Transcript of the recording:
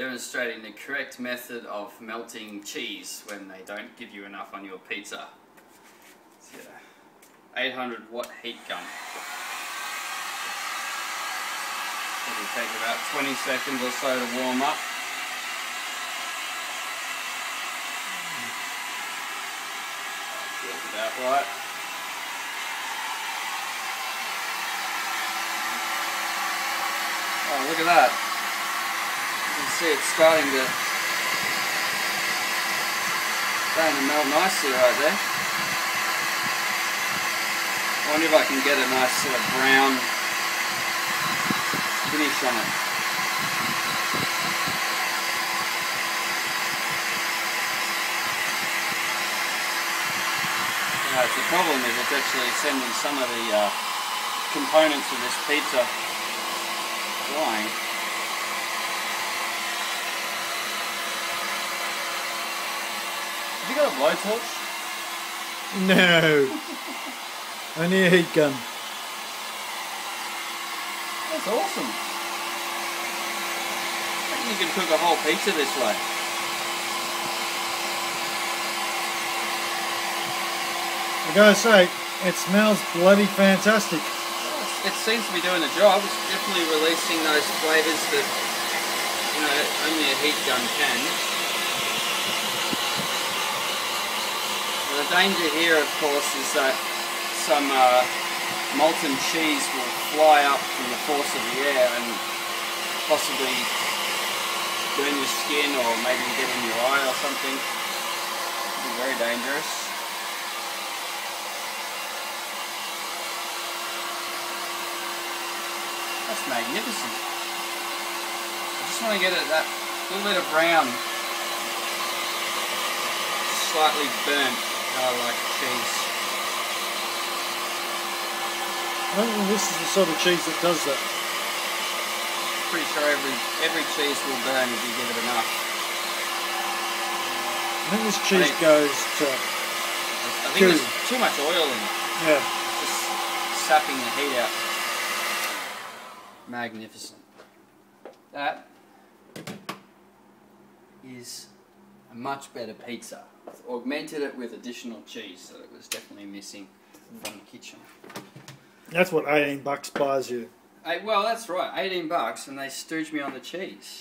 demonstrating the correct method of melting cheese when they don't give you enough on your pizza. So, 800 watt heat gun. It'll take about 20 seconds or so to warm up. Feels about right. Oh, look at that. Can see it's starting to starting to melt nicely right there. I wonder if I can get a nice sort of brown finish on it. Uh, the problem is it's actually sending some of the uh, components of this pizza flying. You got a blowtorch? No. Only a heat gun. That's awesome. I think you can cook a whole pizza this way. I gotta say, it smells bloody fantastic. It seems to be doing the job. It's definitely releasing those flavours that you know only a heat gun can. Danger here, of course, is that some uh, molten cheese will fly up from the force of the air and possibly burn your skin or maybe get in your eye or something. It'd be very dangerous. That's magnificent. I just want to get it that little bit of brown, slightly burnt, I like cheese. I don't think this is the sort of cheese that does that. Pretty sure every every cheese will burn if you give it enough. I think this cheese think- goes to, I think there's too much oil in it. yeah. It's just sapping the heat out. Magnificent. That is a much better pizza. Augmented it with additional cheese that it was definitely missing from the kitchen. That's what 18 bucks buys you. Hey, well, that's right. 18 bucks, and they stooge me on the cheese.